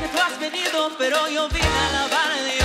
que tú has venido, pero yo vine a alabar a Dios.